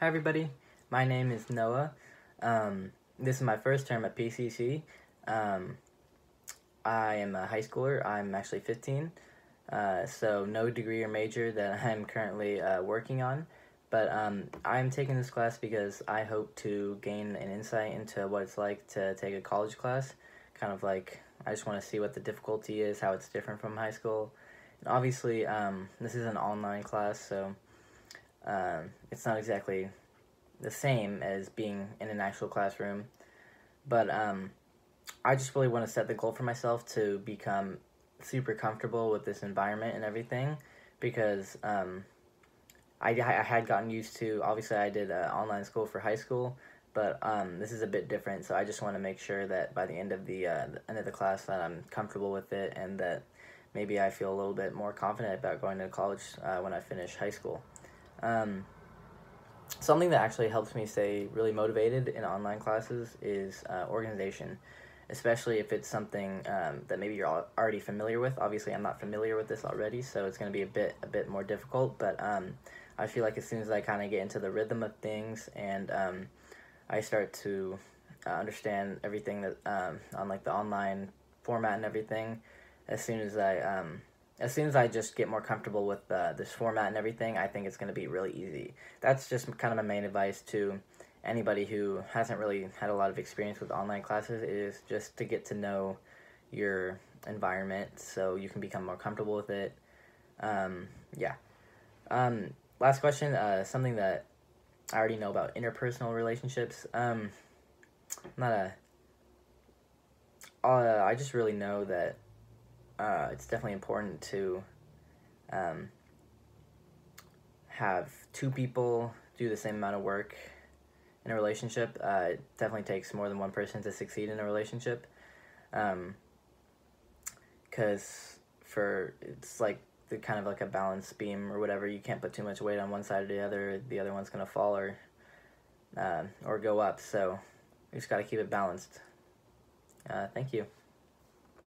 Hi everybody, my name is Noah. Um, this is my first term at PCC. Um, I am a high schooler. I'm actually 15, uh, so no degree or major that I'm currently uh, working on. But um, I'm taking this class because I hope to gain an insight into what it's like to take a college class. Kind of like, I just want to see what the difficulty is, how it's different from high school. And obviously, um, this is an online class, so um, it's not exactly the same as being in an actual classroom. But um, I just really want to set the goal for myself to become super comfortable with this environment and everything because um, I, I had gotten used to, obviously, I did uh, online school for high school. But um, this is a bit different, so I just want to make sure that by the end of the, uh, the end of the class that I'm comfortable with it and that maybe I feel a little bit more confident about going to college uh, when I finish high school. Um, something that actually helps me stay really motivated in online classes is uh, organization, especially if it's something um, that maybe you're already familiar with. Obviously, I'm not familiar with this already, so it's going to be a bit a bit more difficult. But um, I feel like as soon as I kind of get into the rhythm of things and um, I start to uh, understand everything that um, on like the online format and everything, as soon as I um, as soon as I just get more comfortable with uh, this format and everything, I think it's going to be really easy. That's just kind of my main advice to anybody who hasn't really had a lot of experience with online classes is just to get to know your environment so you can become more comfortable with it. Um, yeah. Um, last question, uh, something that I already know about interpersonal relationships. Um, I'm not a. Uh, I just really know that uh, it's definitely important to um, have two people do the same amount of work in a relationship. Uh, it definitely takes more than one person to succeed in a relationship. Because um, for it's like the kind of like a balance beam or whatever. You can't put too much weight on one side or the other. The other one's gonna fall or uh, or go up. So we just gotta keep it balanced. Uh, thank you.